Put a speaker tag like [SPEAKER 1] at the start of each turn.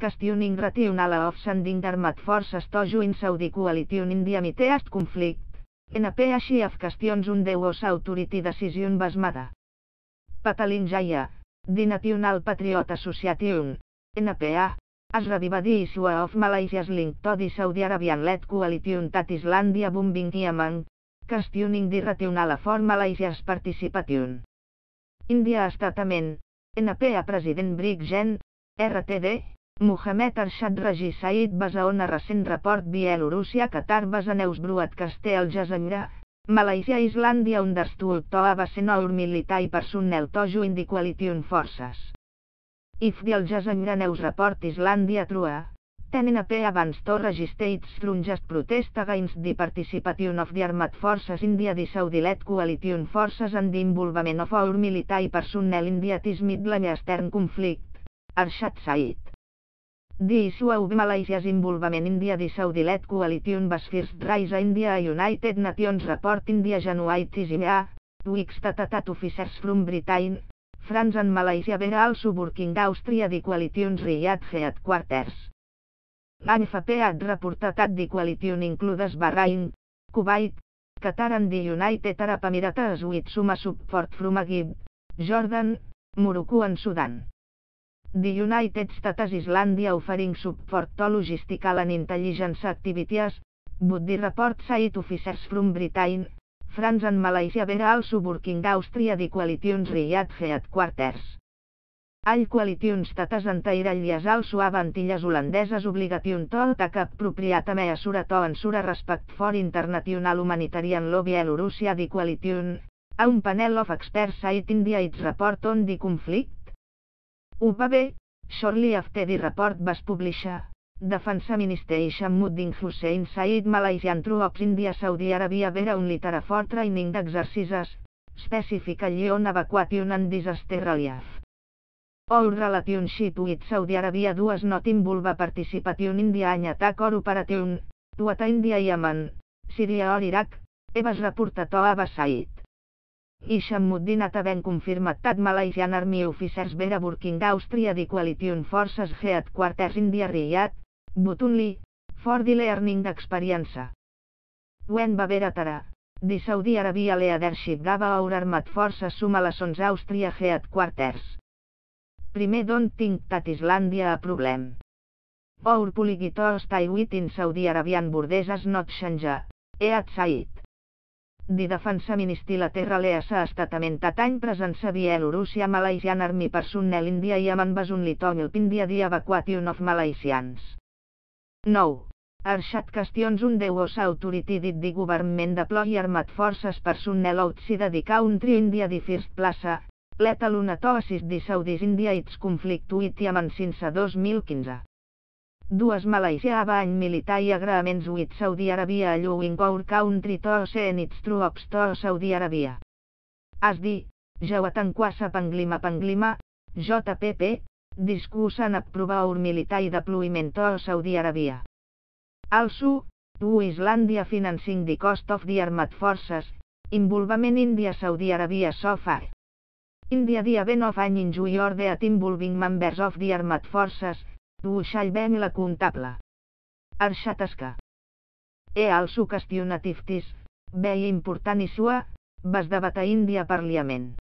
[SPEAKER 1] questioning rational of sending armed forces to join Saudi coalition in the Middle East conflict. NP of questions un deus authority decision basmada. Patalinjaya, the National Patriot Association, NPA, as reviva the issue of Malaysia's link to the Saudi Arabian-led coalition that Islandia bombing Yemen, questioning the rational for Malaysia's participation. India Statament, NPA President Brick Gen, RTD, Mohamed Arshad Raji Said Basaona Recent Report Bielorússia Qatar Basaneus Bruat Castel Jazeera Malaysia Islàndia Understood to Abasen Our Military Personnel to Join the Coalition Forces. Al Jazeera News Report Islàndia Trua, tenen a pay abans to registrates from protest against the participation of the armed forces India the Saudi-led coalition forces and the involvement of our military personnel in the Middle Eastern conflict. Arshad Said. The issue of Malaysia's involvement in India the Saudi-led coalition was first raised India United Nations report India January TCMA, weeks that officers from Britain, France and Malaysia were also working Austria the coalition's Riyadh headquarters. AFP had reported that the coalition includes Bahrain, Kuwait, Qatar and the United Arab Emirates with some support from Egypt, Jordan, Morocco and Sudan. The United States Islandia offering support to logistical and intelligence activities, but the report said officers from Britain, France and Malaysia were also working Austria the coalition's Riyadh headquarters. All coalition states entirely also have Antilles holandeses obligation to take appropriate measure to ensure respect for international humanitarian law Bielorussia the coalition, a un panel of experts said India its report on the conflict. UPB, shortly after the report was published, Defense Minister Ishamuddin Hussein Said Malaysian troops India Saudi Arabia were only for training exercises, specifically on evacuation and disaster relief. Our relationship with Saudi Arabia does not involve participation in the attack or operation, to India Yemen, Syria or Iraq, it was reported to Abbas Said. Ishamuddin had ben confirmat that Malaysian Army officers were working Austria the coalition forces headquarters in the Riyadh, but only, for the learning experience. When Baberatara, the Saudi Arabia leadership gave our armed forces some lessons Austria headquarters. Primer don't think that Islandia a problem. Our political stay within Saudi Arabian borders not changed, he had said. The Defense Ministry laterale s'ha estatamentat any presença Bielorússia Malaysian Army personnel India i Yemen was only to help India the evacuation of Malaysians. 9. Arshad questions un deus authority did the government deploy armed forces personnel outside the country India the first plaça, let alone to assist the Saudis India its conflict with Yemen since 2015. Dues Malaysia have any military agreements with Saudi Arabia allowing our country to send its troops to Saudi Arabia. As the Jawatan Kwasa Panglima Panglima, JPP, discuss and approve our military deployment to Saudi Arabia. Also, to Islandia financing the cost of the armed forces, involvement India Saudi Arabia so far. India the event of an injury or death involving members of the armed forces, Tu shall ben la comptable. Arshataska. E also questionative tis, very important issue, vas debata India Parliament.